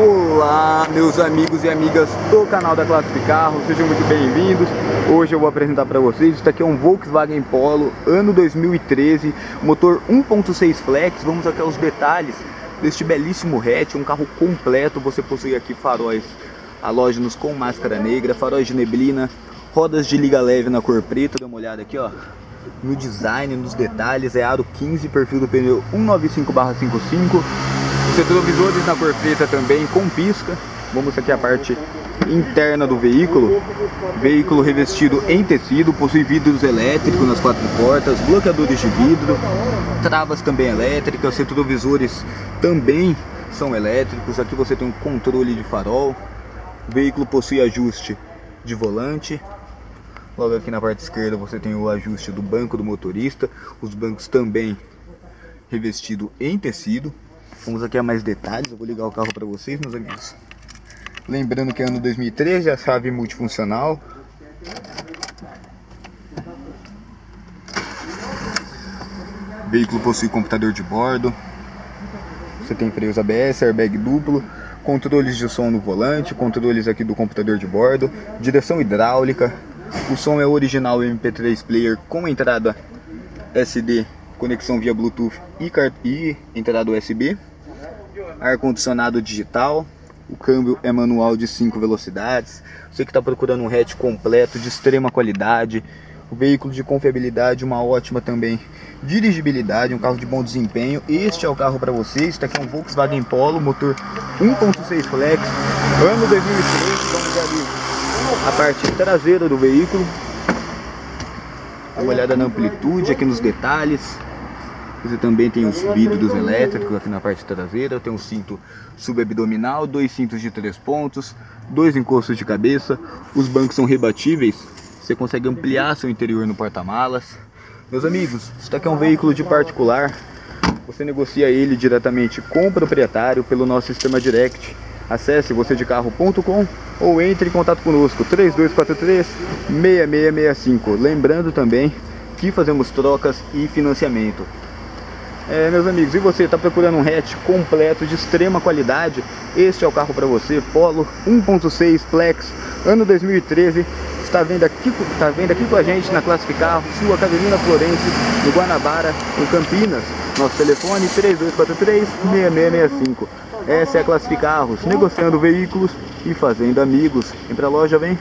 Olá, meus amigos e amigas do canal da Classic Carro, sejam muito bem-vindos. Hoje eu vou apresentar para vocês, isso aqui é um Volkswagen Polo, ano 2013, motor 1.6 flex. Vamos aqui aos detalhes deste belíssimo hatch, um carro completo. Você possui aqui faróis halógenos com máscara negra, faróis de neblina, rodas de liga leve na cor preta. Dá uma olhada aqui, ó, no design, nos detalhes. É aro 15, perfil do pneu 195/55 retrovisores na cor preta também com pisca. Vamos aqui a parte interna do veículo. Veículo revestido em tecido, possui vidros elétricos nas quatro portas, bloqueadores de vidro, travas também elétricas, retrovisores também são elétricos. Aqui você tem um controle de farol. O veículo possui ajuste de volante. Logo aqui na parte esquerda você tem o ajuste do banco do motorista. Os bancos também revestido em tecido. Vamos aqui a mais detalhes, eu vou ligar o carro para vocês, meus amigos. Lembrando que é ano 2013, a chave multifuncional. O veículo possui computador de bordo. Você tem freios ABS, airbag duplo, controles de som no volante, controles aqui do computador de bordo, direção hidráulica. O som é original MP3 player com entrada SD, conexão via Bluetooth e, e entrada USB ar-condicionado digital, o câmbio é manual de 5 velocidades. Você que está procurando um hatch completo, de extrema qualidade, o veículo de confiabilidade, uma ótima também dirigibilidade, um carro de bom desempenho. Este é o carro para você. Este aqui é um Volkswagen Polo, motor 1.6 flex, ano 2003. Vamos ali a parte traseira do veículo. Uma olhada na amplitude, aqui nos detalhes. Você também tem os vidros elétricos aqui na parte traseira, tem um cinto subabdominal, dois cintos de três pontos, dois encostos de cabeça, os bancos são rebatíveis, você consegue ampliar seu interior no porta-malas. Meus amigos, isso aqui é um veículo de particular, você negocia ele diretamente com o proprietário pelo nosso sistema direct. Acesse vocêdecarro.com ou entre em contato conosco 3243 6665. Lembrando também que fazemos trocas e financiamento. É, meus amigos, e você está procurando um hatch completo de extrema qualidade? Este é o carro para você, Polo 1.6 Plex, ano 2013. Está vendo aqui, está vendo aqui com a gente na Classificar, sua Carolina Florense, no Guanabara, em Campinas. Nosso telefone 3243-6665. Essa é a Classificarros, negociando veículos e fazendo amigos. Vem pra loja, vem.